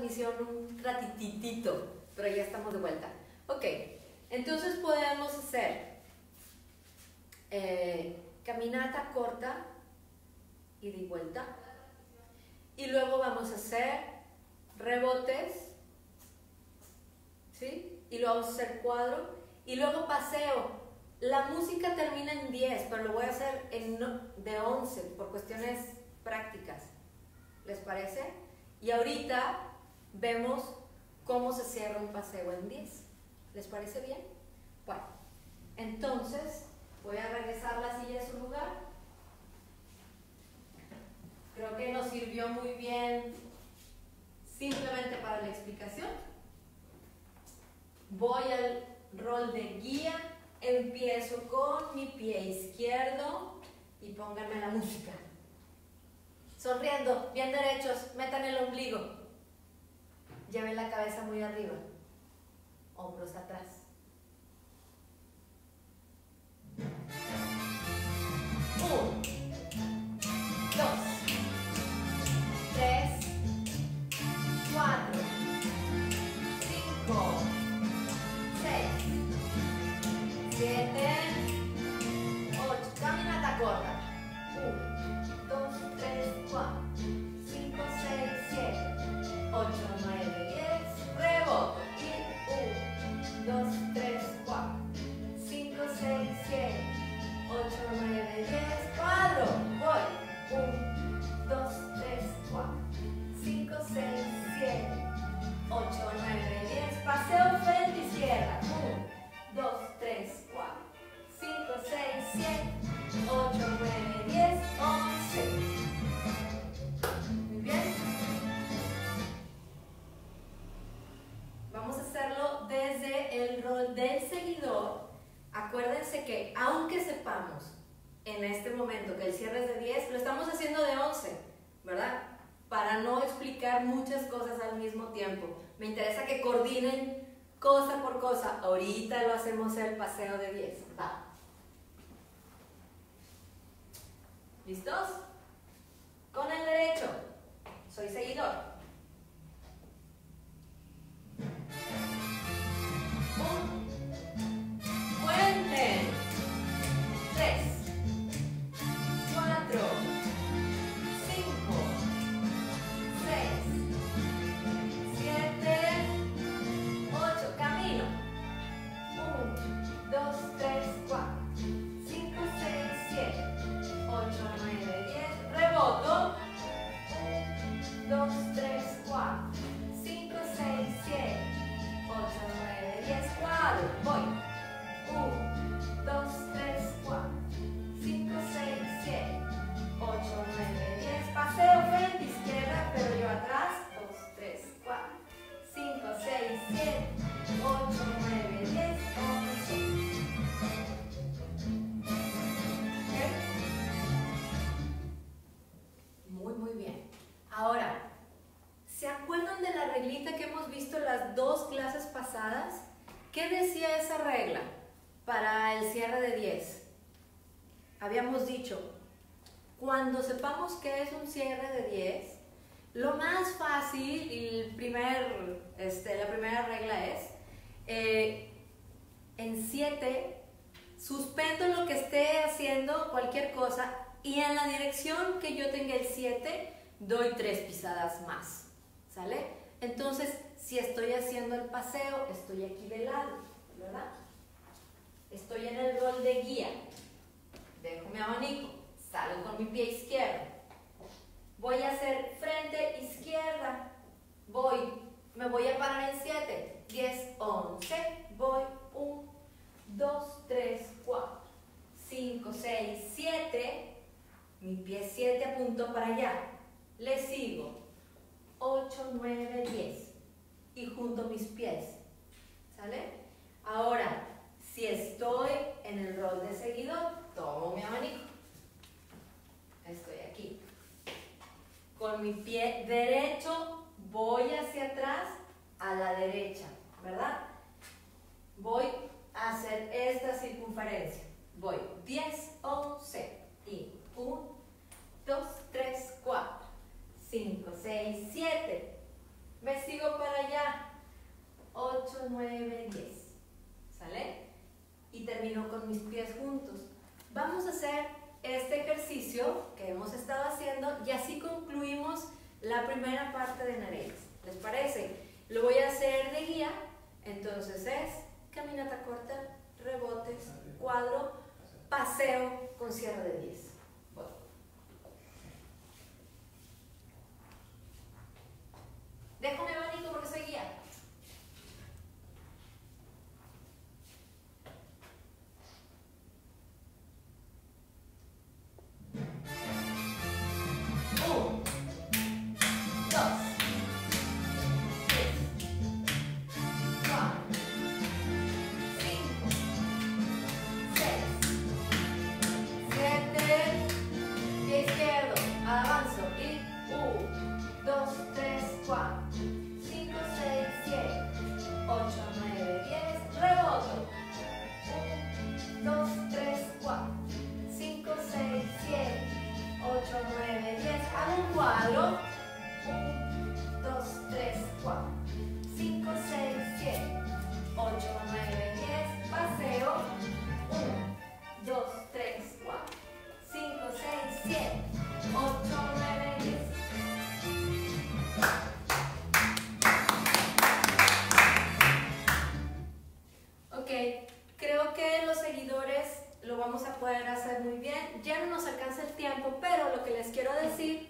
transmisión un ratititito, pero ya estamos de vuelta. Ok, entonces podemos hacer eh, caminata corta y de vuelta. Y luego vamos a hacer rebotes, ¿sí? Y luego vamos a hacer cuadro. Y luego paseo. La música termina en 10, pero lo voy a hacer en de 11 por cuestiones prácticas. ¿Les parece? Y ahorita vemos cómo se cierra un paseo en 10. ¿Les parece bien? Bueno, entonces voy a regresar la silla a su lugar. Creo que nos sirvió muy bien simplemente para la explicación. Voy al rol de guía, empiezo con mi pie izquierdo y pónganme la música. Sonriendo, bien derechos, metan el ombligo. Lleven la cabeza muy arriba, hombros atrás. Un, dos, tres, cuatro, cinco, seis, siete, ocho. Caminata corta. 1, 2, 3, 4, 5, 6, 7, 8, 9, 10. Reboto. Y 1, 2, Acuérdense que aunque sepamos en este momento que el cierre es de 10, lo estamos haciendo de 11, ¿verdad? Para no explicar muchas cosas al mismo tiempo. Me interesa que coordinen cosa por cosa. Ahorita lo hacemos el paseo de 10. Va. ¿Listos? Decía esa regla para el cierre de 10? Habíamos dicho, cuando sepamos qué es un cierre de 10, lo más fácil y el primer, este, la primera regla es, eh, en 7, suspendo lo que esté haciendo, cualquier cosa, y en la dirección que yo tenga el 7, doy 3 pisadas más. ¿Sale? Entonces, si estoy haciendo el paseo, estoy aquí de lado, ¿verdad? Estoy en el rol de guía. Dejo mi abanico, salgo con mi pie izquierdo. Voy a hacer frente izquierda. Voy, me voy a parar en 7, 10, 11. Voy 1, 2, 3, 4, 5, 6, 7. Mi pie 7 apuntó para allá. Le sigo. 8, 9, 10. Y junto mis pies. ¿Sale? Ahora, si estoy en el rol de seguidor, tomo mi abanico. Estoy aquí. Con mi pie derecho voy hacia atrás a la derecha, ¿verdad? Voy a hacer esta circunferencia. Voy 10, 11 y 1, 2, 3, 4, 5, 6, 7, me sigo para allá. 8, 9, 10. ¿Sale? Y termino con mis pies juntos. Vamos a hacer este ejercicio que hemos estado haciendo y así concluimos la primera parte de Nereidas. ¿Les parece? Lo voy a hacer de guía, entonces es caminata corta, rebotes, cuadro, paseo con cierre de 10. cuadro. 2, 3, 4, 5, 6, 7, 8, 9, 10, paseo. 1, 2, 3, 4, 5, 6, 7, 8, 9, 10. Ok, creo que los seguidores lo vamos a poder hacer muy bien. Ya no nos alcanza el tiempo, pero lo que les quiero decir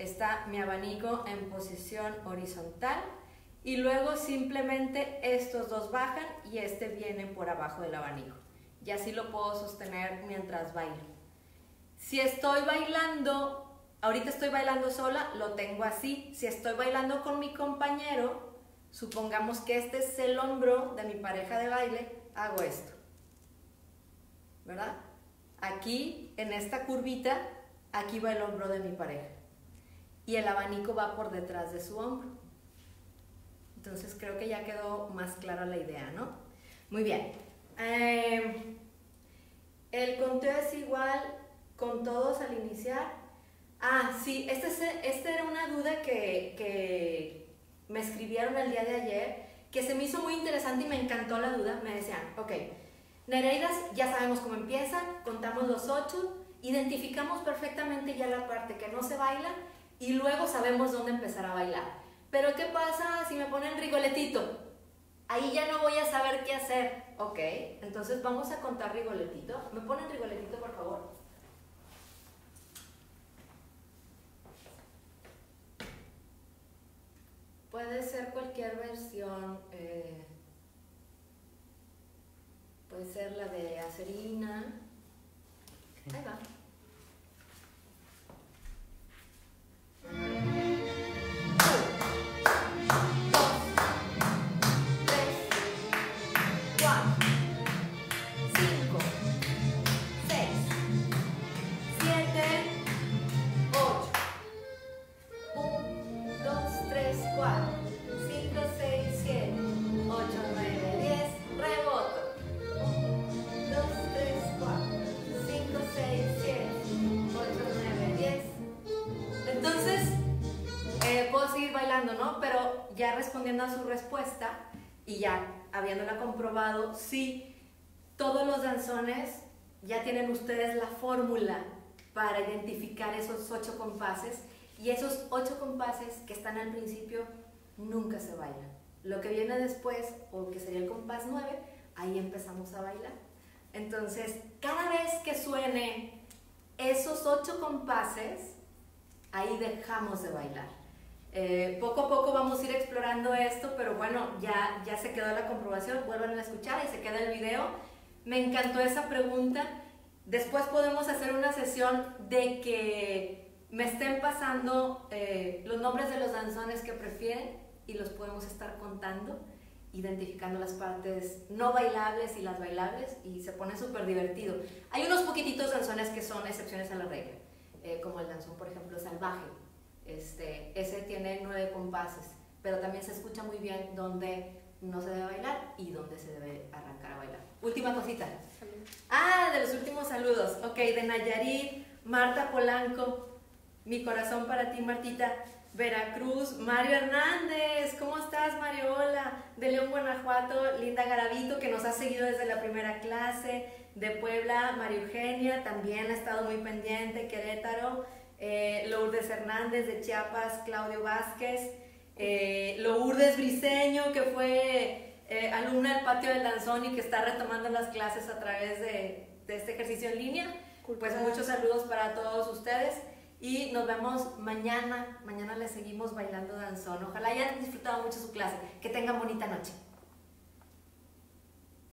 Está mi abanico en posición horizontal y luego simplemente estos dos bajan y este viene por abajo del abanico. Y así lo puedo sostener mientras bailo. Si estoy bailando, ahorita estoy bailando sola, lo tengo así. Si estoy bailando con mi compañero, supongamos que este es el hombro de mi pareja de baile, hago esto. ¿Verdad? Aquí, en esta curvita, aquí va el hombro de mi pareja. Y el abanico va por detrás de su hombro. Entonces creo que ya quedó más clara la idea, ¿no? Muy bien. Eh, el conteo es igual con todos al iniciar. Ah, sí, esta este era una duda que, que me escribieron el día de ayer, que se me hizo muy interesante y me encantó la duda. Me decían, ok, Nereidas ya sabemos cómo empieza, contamos los ocho, identificamos perfectamente ya la parte que no se baila y luego sabemos dónde empezar a bailar. Pero ¿qué pasa si me ponen rigoletito? Ahí ya no voy a saber qué hacer. Ok, entonces vamos a contar rigoletito. ¿Me ponen rigoletito, por favor? Puede ser cualquier versión, eh, puede ser la de acerina. Ahí va. Respondiendo a su respuesta y ya habiéndola comprobado, sí, todos los danzones ya tienen ustedes la fórmula para identificar esos ocho compases y esos ocho compases que están al principio nunca se bailan. Lo que viene después, o que sería el compás 9, ahí empezamos a bailar. Entonces, cada vez que suene esos ocho compases, ahí dejamos de bailar. Eh, poco a poco vamos a ir explorando esto, pero bueno, ya, ya se quedó la comprobación, vuelvan a escuchar y se queda el video. Me encantó esa pregunta. Después podemos hacer una sesión de que me estén pasando eh, los nombres de los danzones que prefieren y los podemos estar contando, identificando las partes no bailables y las bailables y se pone súper divertido. Hay unos poquititos danzones que son excepciones a la regla, eh, como el danzón, por ejemplo, salvaje. Este, ese tiene nueve compases, pero también se escucha muy bien donde no se debe bailar y dónde se debe arrancar a bailar. Última cosita. Ah, de los últimos saludos. Ok, de Nayarit, Marta Polanco, mi corazón para ti, Martita. Veracruz, Mario Hernández, ¿cómo estás, Mario? Hola. De León, Guanajuato, Linda Garavito, que nos ha seguido desde la primera clase. De Puebla, María Eugenia, también ha estado muy pendiente. Querétaro, eh, Lourdes Hernández, de Chiapas, Claudio Vázquez. Eh, Lourdes Briseño, que fue eh, alumna del patio del Danzón y que está retomando las clases a través de, de este ejercicio en línea. Pues muchos saludos para todos ustedes y nos vemos mañana. Mañana les seguimos bailando danzón. Ojalá hayan disfrutado mucho su clase. Que tengan bonita noche.